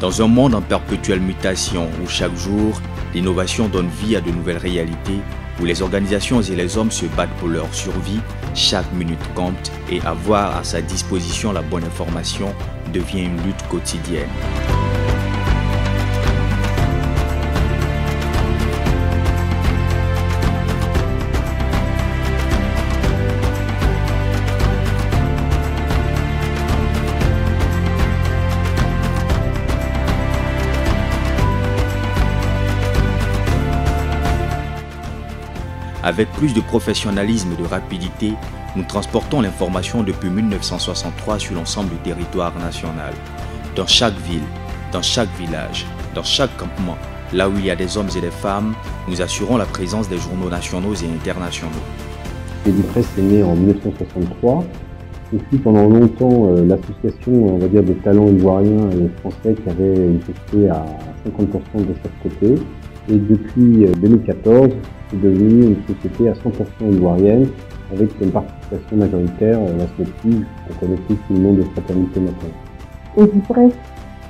Dans un monde en perpétuelle mutation où chaque jour, l'innovation donne vie à de nouvelles réalités, où les organisations et les hommes se battent pour leur survie, chaque minute compte et avoir à sa disposition la bonne information devient une lutte quotidienne. Avec plus de professionnalisme et de rapidité, nous transportons l'information depuis 1963 sur l'ensemble du territoire national. Dans chaque ville, dans chaque village, dans chaque campement, là où il y a des hommes et des femmes, nous assurons la présence des journaux nationaux et internationaux. Edipresse est né en 1963. Ce fut pendant longtemps euh, l'association, on va dire, de talents ivoiriens et français qui avait une à 50% de chaque côté. Et depuis 2014, euh, c'est devenu une société à 100% ivoirienne avec une participation majoritaire, euh, la SNEPI, on connaît tous le nom de fraternité maintenant. Edipresse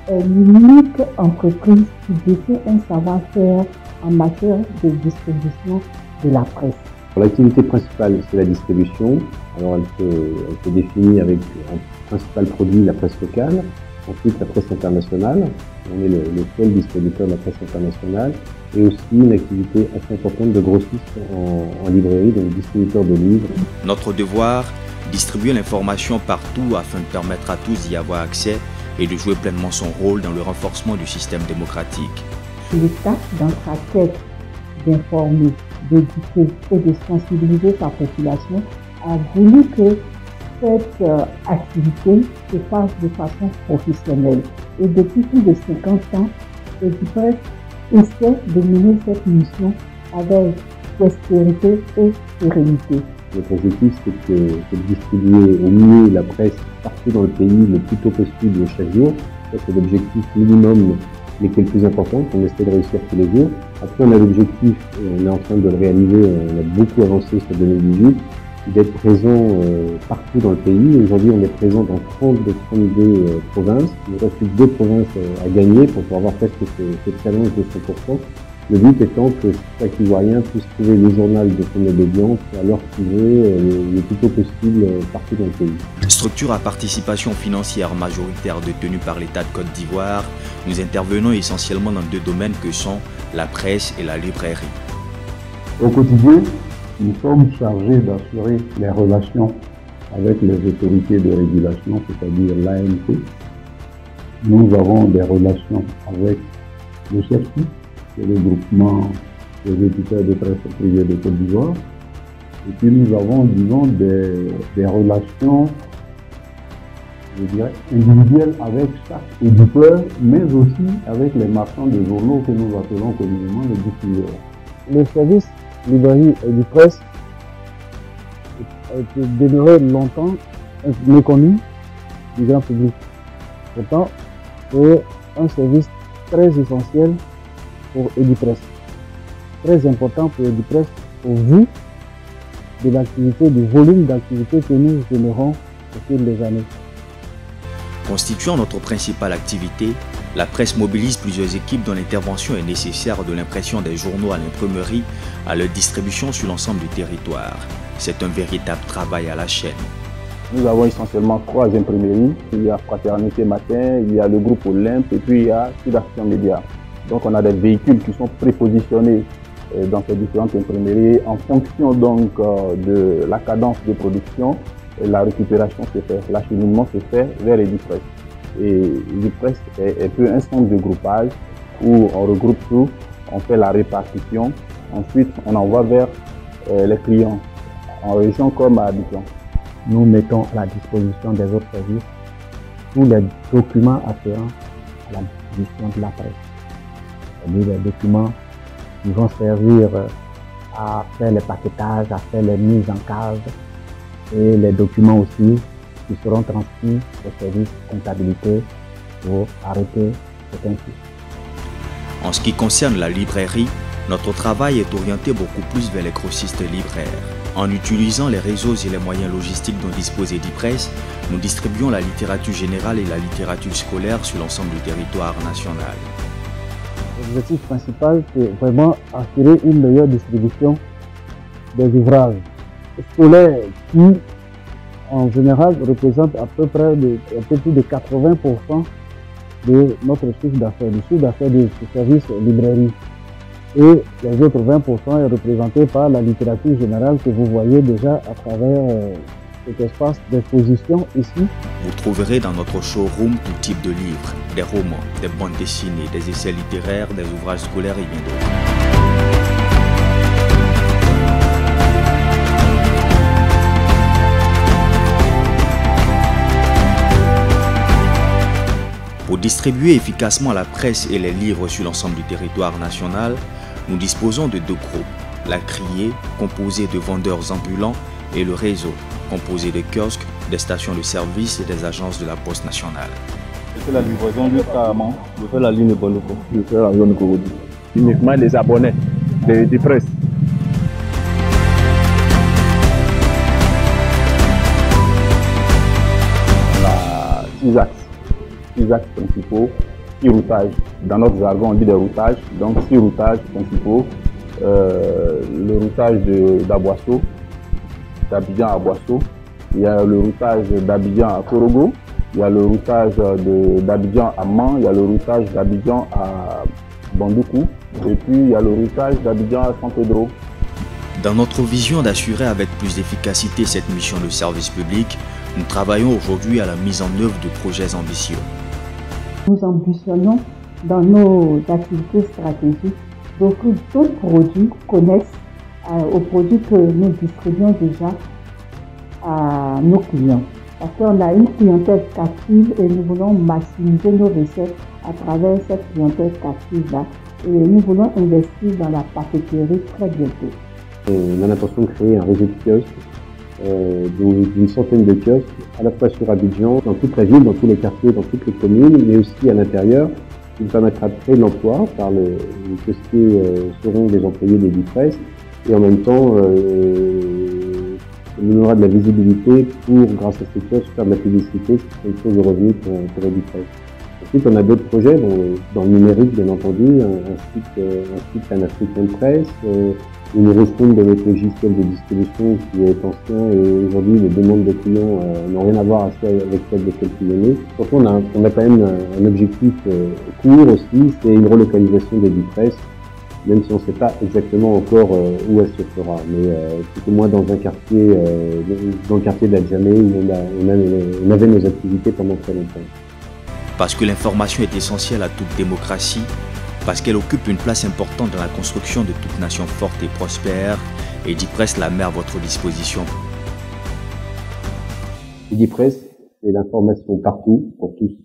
est l'unique entreprise qui détient un savoir-faire en matière de distribution de la presse. L'activité principale, c'est la distribution. Alors, elle se, elle se définit avec un principal produit, la presse locale. Ensuite, la presse internationale. On est le, le seul distributeur de la presse internationale et aussi une activité assez importante de grossiste en, en librairie, donc distributeur de livres. Notre devoir, distribuer l'information partout afin de permettre à tous d'y avoir accès et de jouer pleinement son rôle dans le renforcement du système démocratique. L'État, dans sa quête d'informer, d'éduquer et de sensibiliser sa population, a voulu que cette euh, activité se fasse de façon professionnelle. Et depuis plus de 50 ans, Edipresse essaie de mener cette mission avec prospérité et sérénité. Notre objectif, c'est de distribuer au mieux la presse partout dans le pays le plus tôt possible chaque jour. C'est l'objectif minimum, mais qui est le plus important, qu'on essaie de réussir tous les jours. Après, on a l'objectif, et on est en train de le réaliser, on a beaucoup avancé sur 2018, d'être présent euh, partout dans le pays. Aujourd'hui, on est présent dans 30 des 32 euh, provinces. Il reste plus deux provinces euh, à gagner pour pouvoir avoir presque ce, ce challenge de 100%. Le but étant que chaque Ivoirien puisse trouver le journal de son obédience à l'heure qu'il veut, le plus tôt possible partout dans le pays. Structure à participation financière majoritaire détenue par l'État de Côte d'Ivoire, nous intervenons essentiellement dans deux domaines que sont la presse et la librairie. Au quotidien, nous sommes chargés d'assurer les relations avec les autorités de régulation, c'est-à-dire l'ANP. Nous avons des relations avec le CERTI, qui est le groupement des éditeurs de presse privée de Côte d'Ivoire. Et puis nous avons, disons, des, des relations, je dirais, individuelles avec chaque éditeur, mais aussi avec les marchands de journaux que nous appelons communément les diffuseurs. Le service librairie et du presse a été longtemps méconnu du grand public. Pourtant, c'est un service très essentiel pour Edipresse. Très important pour Edipresse au vu de l'activité, du volume d'activité que nous générons au fil des années. Constituant notre principale activité, la presse mobilise plusieurs équipes dont l'intervention est nécessaire de l'impression des journaux à l'imprimerie à leur distribution sur l'ensemble du territoire. C'est un véritable travail à la chaîne. Nous avons essentiellement trois imprimeries. Il y a Fraternité Matin, il y a le groupe Olympe et puis il y a Sud-Action Média. Donc on a des véhicules qui sont prépositionnés euh, dans ces différentes imprimeries en fonction donc euh, de la cadence de production la récupération se fait, l'acheminement se fait vers Edipresse. Et Edipresse est, est peu un centre de groupage où on regroupe tout, on fait la répartition, ensuite on envoie vers euh, les clients en région comme à Abidjan. Nous mettons à la disposition des autres services tous les documents afférents à la distribution de la presse. C'est-à-dire les documents qui vont servir à faire les paquetages, à faire les mises en case, et les documents aussi qui seront transmis au service comptabilité pour arrêter certains En ce qui concerne la librairie, notre travail est orienté beaucoup plus vers les grossistes libraires. En utilisant les réseaux et les moyens logistiques dont dispose Edipresse, nous distribuons la littérature générale et la littérature scolaire sur l'ensemble du territoire national. L'objectif principal, c'est vraiment assurer une meilleure distribution des ouvrages scolaires qui, en général, représentent à peu près de, un peu plus de 80% de notre chiffre d'affaires, du chiffre d'affaires des services librairies et les autres 20% est représenté par la littérature générale que vous voyez déjà à travers euh, cet espace d'exposition ici. Vous trouverez dans notre showroom tout type de livres, des romans, des bandes dessinées, des essais littéraires, des ouvrages scolaires et bien d'autres. Distribuer efficacement la presse et les livres sur l'ensemble du territoire national, nous disposons de deux groupes, la criée, composée de vendeurs ambulants, et le réseau, composé de kiosques, des stations de service et des agences de la Poste nationale. Je fais la livraison jusqu'à Amman, je fais la ligne de Boloko, je fais la zone Korodi. Uniquement les abonnés des de presse. On a six axes, principaux six routages. Dans notre jargon, on dit des routages. Donc, six routages principaux. Euh, le routage d'Aboisseau, d'Abidjan à Boisseau. Il y a le routage d'Abidjan à Korogo. Il y a le routage d'Abidjan à Man. Il y a le routage d'Abidjan à Bandoukou. Et puis, il y a le routage d'Abidjan à San Pedro. Dans notre vision d'assurer avec plus d'efficacité cette mission de service public, nous travaillons aujourd'hui à la mise en œuvre de projets ambitieux. Nous ambitionnons dans nos activités stratégiques beaucoup d'autres produits connaissent euh, aux produits que nous distribuons déjà à nos clients. Parce qu'on a une clientèle captive et nous voulons maximiser nos recettes à travers cette clientèle captive-là. Et nous voulons investir dans la papeterie très bientôt. On a l'intention de créer un réseau de kiosques euh, d'une centaine de kiosques, à la fois sur Abidjan, dans toute la ville, dans tous les quartiers, dans toutes les communes, mais aussi à l'intérieur, qui nous permettra de créer de l'emploi, car le, les kiosquiers euh, seront des employés des presse et en même temps, euh, on aura de la visibilité pour, grâce à ces kiosques, faire de la publicité, c'est une source de revenus pour, pour les Ensuite, on a d'autres projets dans, le numérique, bien entendu, un, site, euh, un site pan-africain presse, euh, une refonte de notre logiciel de distribution qui est ancien et aujourd'hui les demandes de clients euh, n'ont rien à voir avec celles de quelques années. Surtout on a, on a quand même un, objectif euh, court aussi, c'est une relocalisation des presse, même si on ne sait pas exactement encore euh, où elle se fera, mais au moins dans un quartier, dans le quartier d'Adjamé où on, on avait nos activités pendant très longtemps. Parce que l'information est essentielle à toute démocratie, parce qu'elle occupe une place importante dans la construction de toute nation forte et prospère, Edipresse la met à votre disposition. Edipresse, c'est l'information partout pour tous.